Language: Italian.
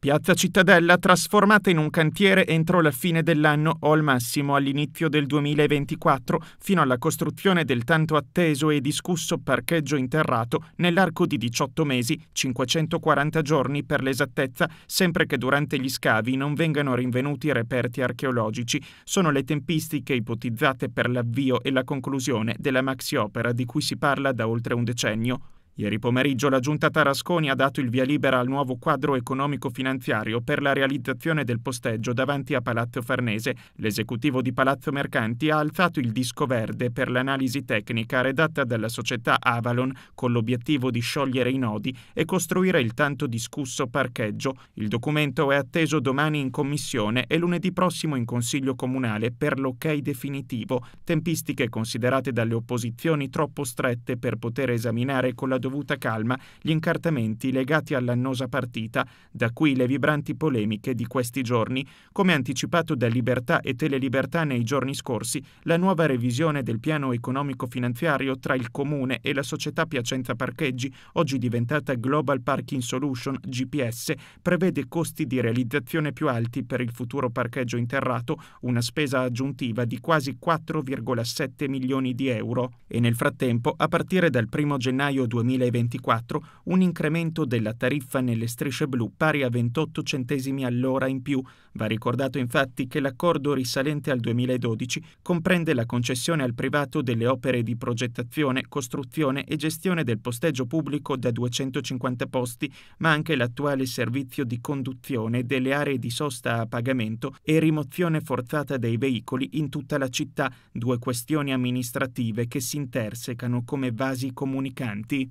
Piazza Cittadella trasformata in un cantiere entro la fine dell'anno o al massimo all'inizio del 2024, fino alla costruzione del tanto atteso e discusso parcheggio interrato nell'arco di 18 mesi, 540 giorni per l'esattezza, sempre che durante gli scavi non vengano rinvenuti reperti archeologici. Sono le tempistiche ipotizzate per l'avvio e la conclusione della maxi opera di cui si parla da oltre un decennio. Ieri pomeriggio la Giunta Tarasconi ha dato il via libera al nuovo quadro economico-finanziario per la realizzazione del posteggio davanti a Palazzo Farnese. L'esecutivo di Palazzo Mercanti ha alzato il disco verde per l'analisi tecnica redatta dalla società Avalon con l'obiettivo di sciogliere i nodi e costruire il tanto discusso parcheggio. Il documento è atteso domani in commissione e lunedì prossimo in Consiglio Comunale per l'ok definitivo, tempistiche considerate dalle opposizioni troppo strette per poter esaminare con la dovuta calma gli incartamenti legati all'annosa partita, da qui le vibranti polemiche di questi giorni. Come anticipato da Libertà e Telelibertà nei giorni scorsi, la nuova revisione del piano economico-finanziario tra il Comune e la società Piacenza Parcheggi, oggi diventata Global Parking Solution GPS, prevede costi di realizzazione più alti per il futuro parcheggio interrato, una spesa aggiuntiva di quasi 4,7 milioni di euro e nel frattempo, a partire dal 1 gennaio 2020, 2024 un incremento della tariffa nelle strisce blu pari a 28 centesimi all'ora in più. Va ricordato infatti che l'accordo risalente al 2012 comprende la concessione al privato delle opere di progettazione, costruzione e gestione del posteggio pubblico da 250 posti, ma anche l'attuale servizio di conduzione delle aree di sosta a pagamento e rimozione forzata dei veicoli in tutta la città, due questioni amministrative che si intersecano come vasi comunicanti.